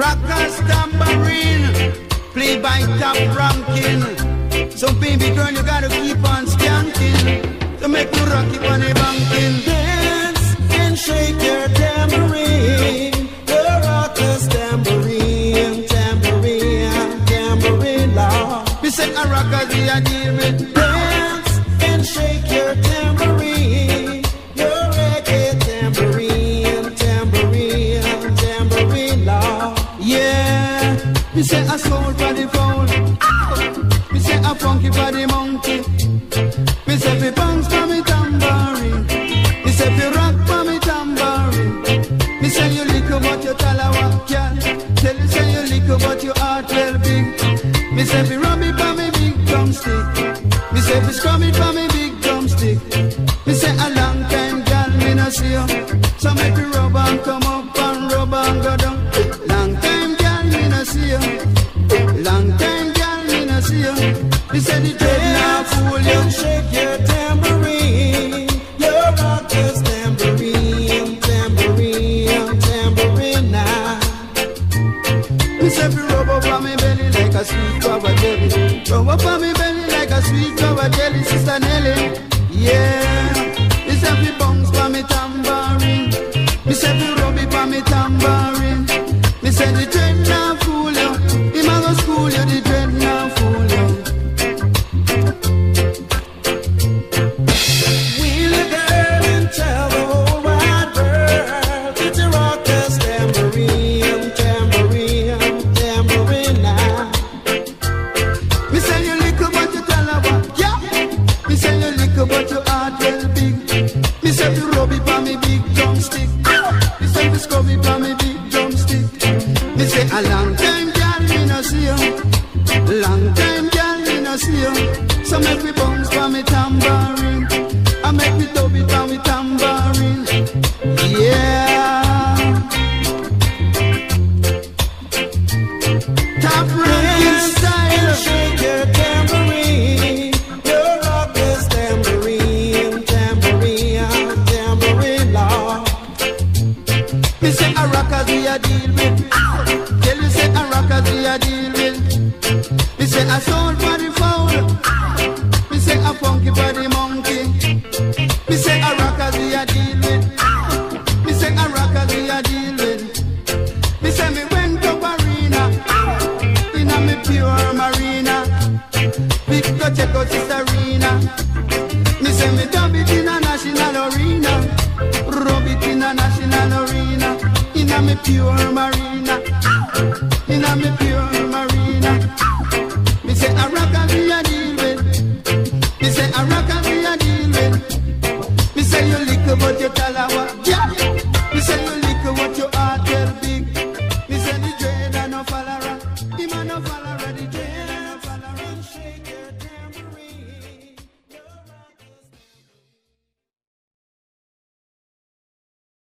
Rockers tambourine, play by top ranking. So baby girl, you gotta keep on skanking to make you rock it on the banking. Dance and shake your tambourine, the rockers tambourine, tambourine, tambourine, Lord. We say a rockers we a deal with. Yeah, we say a soul for the foul. We say a funky for the monkey. We say we bounce for me tambourine. We say we rock for me tambourine. Me say you lick about your talawa girl. Tell you say you lick about your heart well big. Me say we rub it for me big drumstick. Me say we scrub it for me big drumstick. Me say a long time girl me no see you. So make we rub and come up Me say the dread now fool you. And shake your tambourine, tambourine, tambourine, tambourine now. Say fi rub up on me belly like a sweet rubber. Rub up on me belly like a sweet jelly, Sister Nelly. Yeah. On me big drumstick. Me say scrub it on me big drumstick. Me say a long time, girl, me no see you. Long time, girl, me no see you. So make me bounce for me tambourine. I make me me a rockers we a deal with. Tell you say a rockers we a deal with. Me say a soul for the foul. Me say a funky for the monkey. Me say a rockers we a deal with. Me say a rockers we a deal with. Me say me went to arena. In a me pure marina. Big go check out me pure marina. Ah! In a me pure